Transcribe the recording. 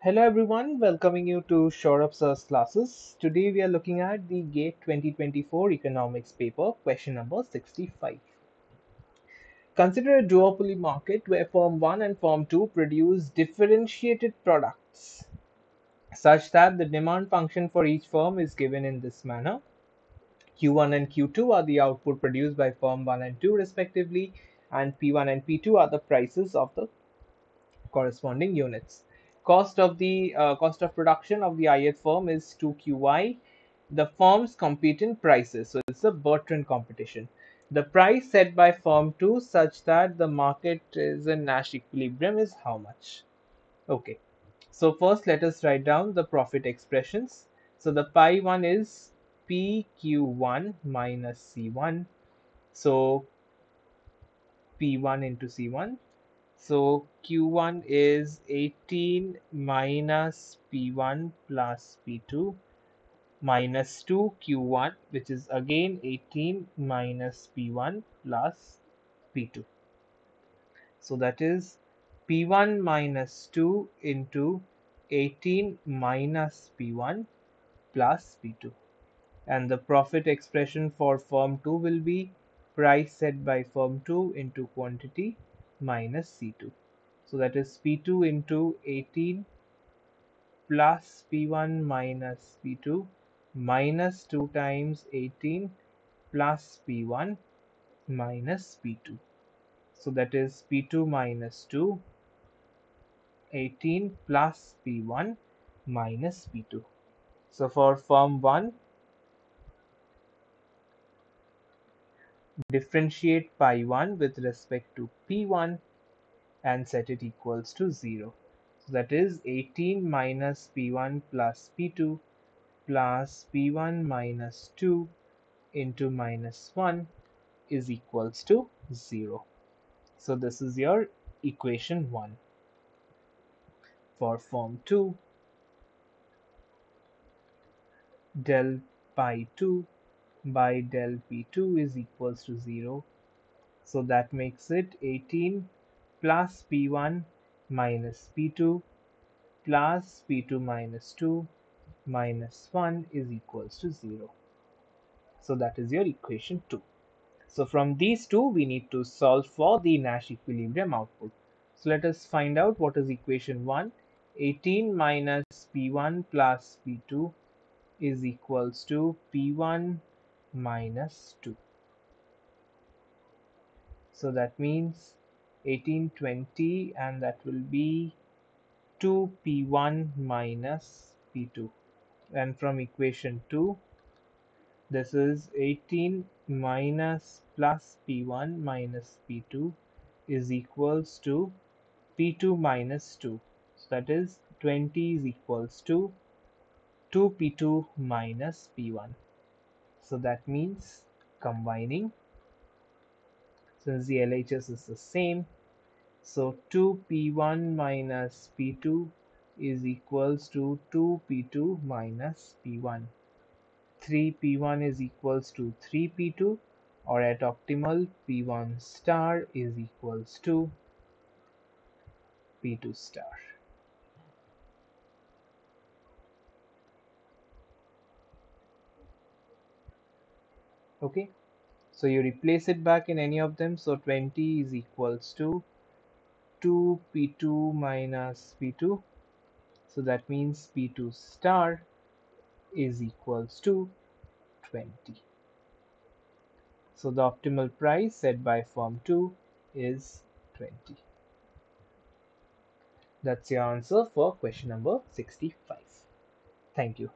Hello everyone, welcoming you to Sourav Sir's classes. Today we are looking at the GATE 2024 economics paper, question number 65. Consider a duopoly market where firm 1 and firm 2 produce differentiated products such that the demand function for each firm is given in this manner. Q1 and Q2 are the output produced by firm 1 and 2 respectively and P1 and P2 are the prices of the corresponding units cost of the uh, cost of production of the ith firm is 2qy the firms compete in prices so it's a bertrand competition. The price set by firm 2 such that the market is in nash equilibrium is how much? Okay. So first let us write down the profit expressions. So the pi one is pq1 minus c1 so p1 into c1 so Q1 is 18 minus P1 plus P2 minus 2 Q1 which is again 18 minus P1 plus P2. So that is P1 minus 2 into 18 minus P1 plus P2 and the profit expression for firm 2 will be price set by firm 2 into quantity minus C2. So that is P2 into 18 plus P1 minus P2 minus 2 times 18 plus P1 minus P2. So that is P2 minus 2 18 plus P1 minus P2. So for firm 1 differentiate pi 1 with respect to p1 and set it equals to 0. So that is 18 minus p1 plus p2 plus p1 minus 2 into minus 1 is equals to 0. So this is your equation 1. For form 2, del pi 2 by del p2 is equals to 0 so that makes it 18 plus p1 minus p2 plus p2 minus 2 minus 1 is equals to 0 so that is your equation 2 so from these two we need to solve for the Nash equilibrium output. So let us find out what is equation 1 18 minus p1 plus p2 is equals to p1 minus 2. So that means 1820 and that will be 2p1 minus p2 and from equation 2 this is 18 minus plus p1 minus p2 is equals to p2 minus 2 so that is 20 is equals to 2p2 minus p1 so that means combining. Since the LHS is the same. So 2p1 minus p2 is equals to 2p2 minus p1 3p1 is equals to 3p2 or at optimal p1 star is equals to p2 star okay? So you replace it back in any of them. So 20 is equals to 2 p2 minus p2 so that means p2 star is equals to 20 so the optimal price set by firm 2 is 20 that's your answer for question number 65 thank you